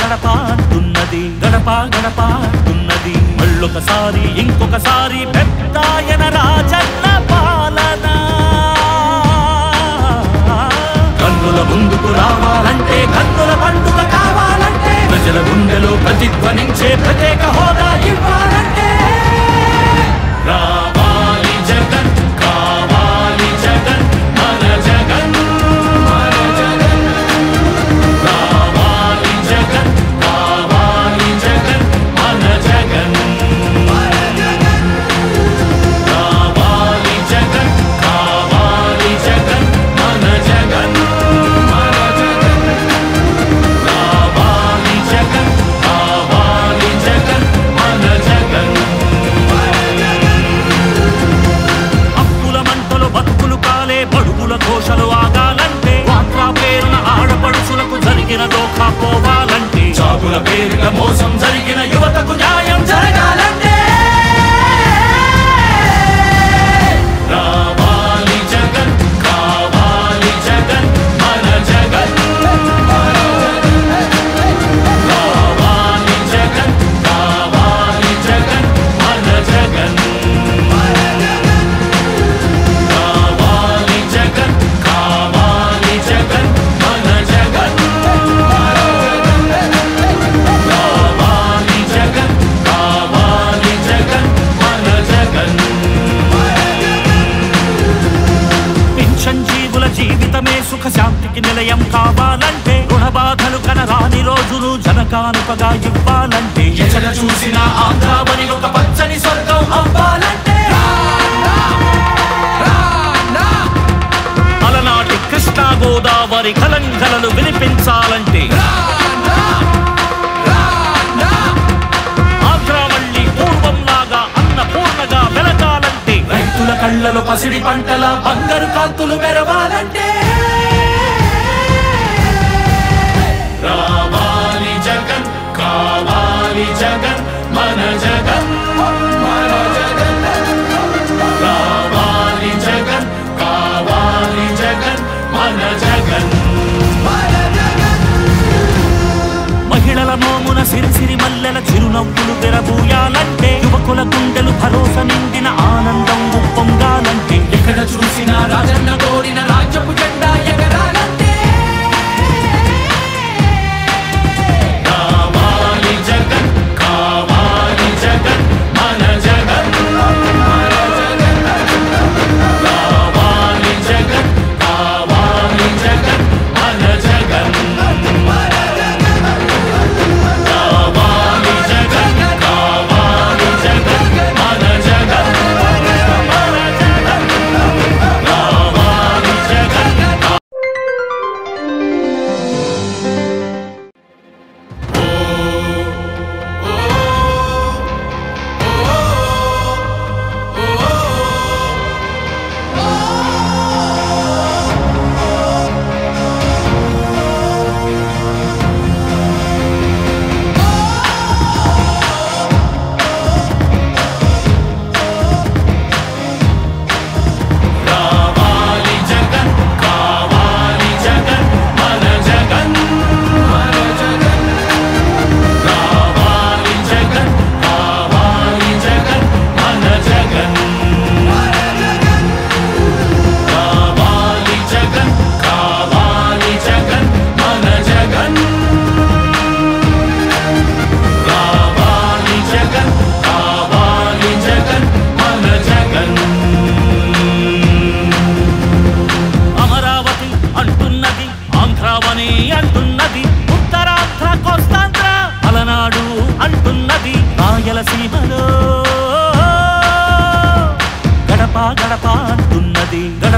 గడప అంటున్నది గడప గడప అంటున్నది మళ్ళొకసారి ఇంకొకసారి పెద్దాయన రాజన్న పాలన. కన్నుల ముందుకు రావాలంటే కన్నుల పండుగ కావాలంటే ప్రజల గుండెలో ప్రతిధ్వనించే ప్రత్యేక హోదా ఇవ్వాలి. the most కనరాని రోజులు జనకానుకగా ఇవ్వాలంటే ఎక్కడ చూసిన ఆంధ్రావని ఒక పచ్చని స్వర్గం అవ్వాలంటే. అలనాటి కృష్ణా గోదావరి కలంకలను వినిపించాలంటే. కళ్ళలో పసిడి పంటల బంగారు కాంతులు మెరవాలంటే.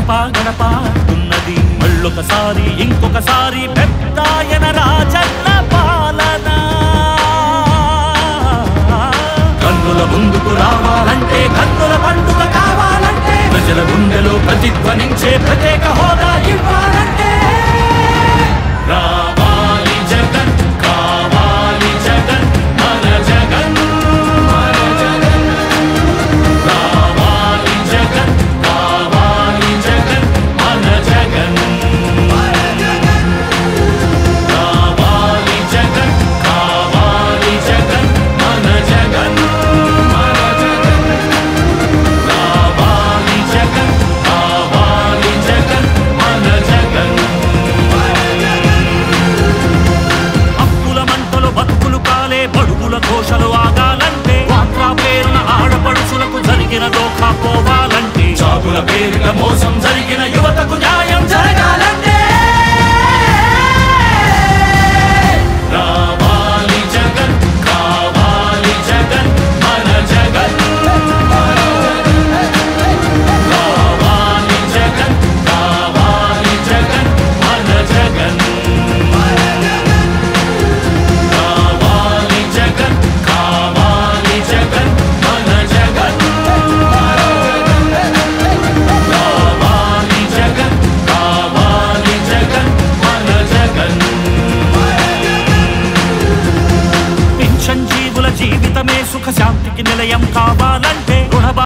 గడప గడప. ఉన్నది మళ్ళొకసారి ఇంకొకసారి పెద్దాయన రాజన్న పాలన. కన్నుల ముందుకు రావాలంటే కన్నుల పండుగ కావాలంటే ప్రజల గుండెలో ప్రతిధ్వనించే ప్రత్యేక హోదా 可想。